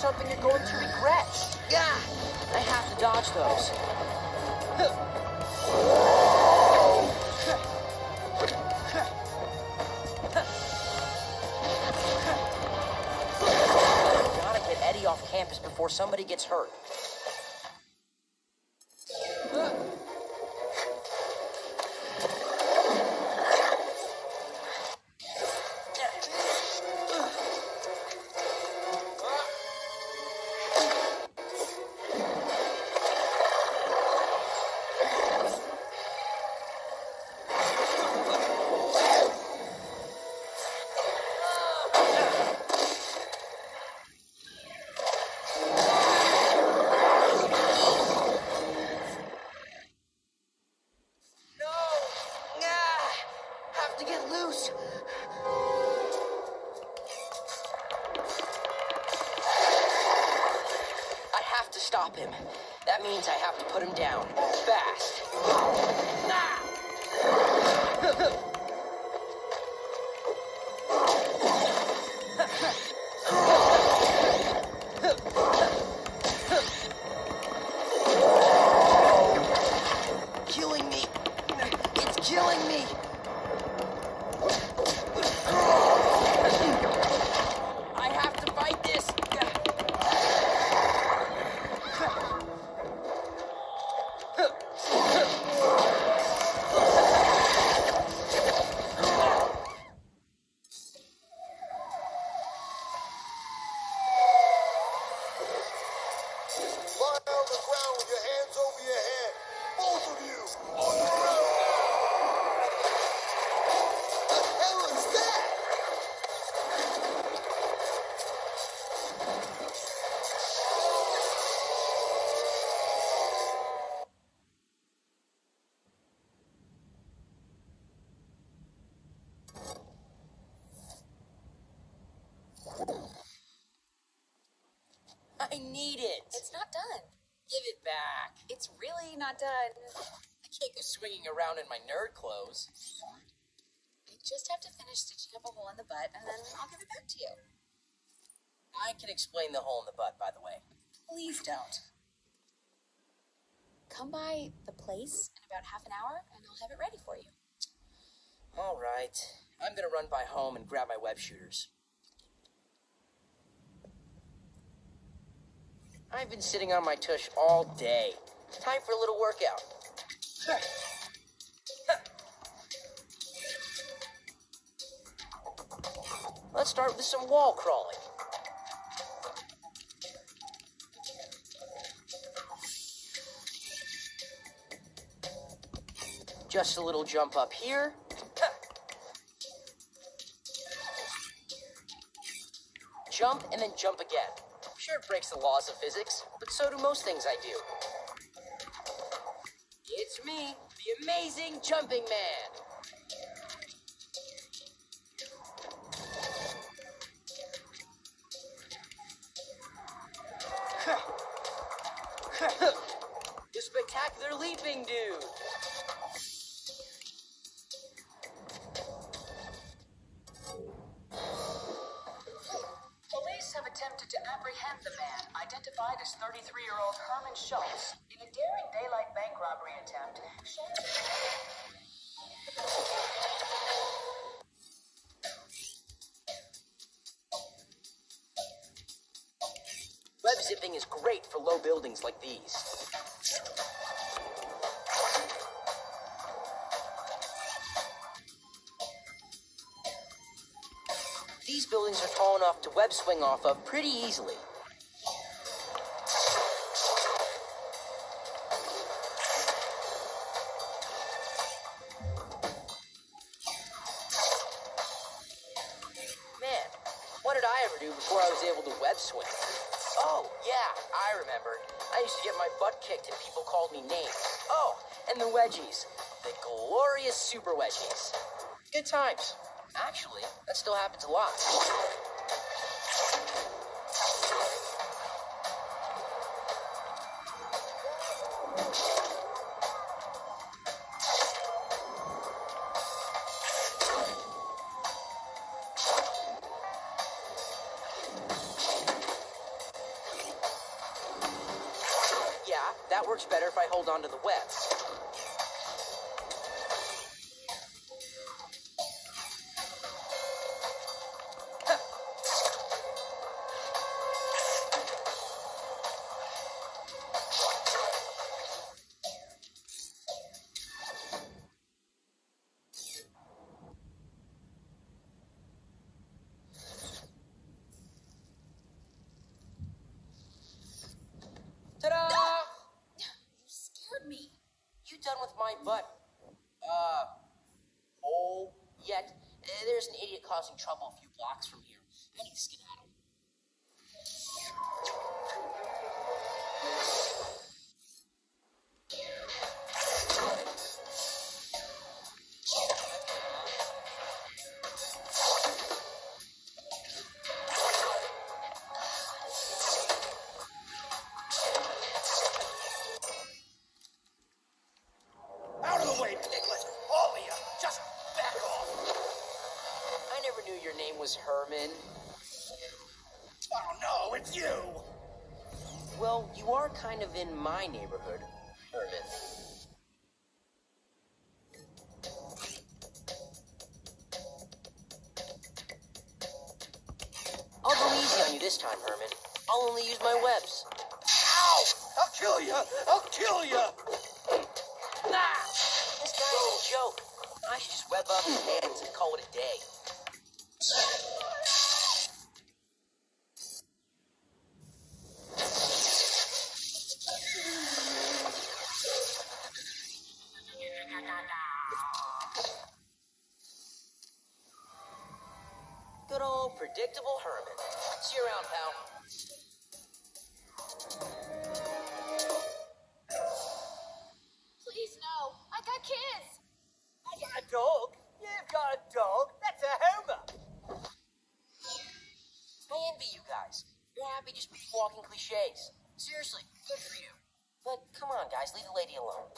something you're going to regret. Yeah, I have to dodge those. somebody gets hurt. Loose. I have to stop him. That means I have to put him down. Fast. Ah! Killing me. It's killing me. I need it. It's not done. Give it back. It's really not done. I can't go swinging around in my nerd clothes. I just have to finish stitching up a hole in the butt, and then I'll give it back to you. I can explain the hole in the butt, by the way. Please don't. Come by the place in about half an hour, and I'll have it ready for you. All right. I'm gonna run by home and grab my web shooters. I've been sitting on my tush all day. Time for a little workout. Let's start with some wall crawling. Just a little jump up here. Jump and then jump again. Sure, it breaks the laws of physics, but so do most things I do. It's me, the amazing jumping man. Attempted to apprehend the man, identified as 33-year-old Herman Schultz, in a daring daylight bank robbery attempt. Web zipping is great for low buildings like these. Buildings are tall enough to web swing off of pretty easily. Man, what did I ever do before I was able to web swing? Oh, yeah, I remember. I used to get my butt kicked and people called me names. Oh, and the wedgies. The glorious super wedgies. Good times. Actually, that still happens a lot. Yeah, that works better if I hold on to the webs. Butt? Uh, hole yet? Uh, There's an idiot causing trouble a few blocks from here. I need to skedaddle. Knew your name was Herman. Oh no, it's you! Well, you are kind of in my neighborhood, Herman. I'll go easy on you this time, Herman. I'll only use my webs. Ow! I'll kill you! I'll kill you! Ah! This guy's a joke. I should just web up his hands and call it a day. Good old predictable Herman. See you around, pal. Please, no. I got kids. Walking cliches. Seriously, good for you. But come on, guys, leave the lady alone.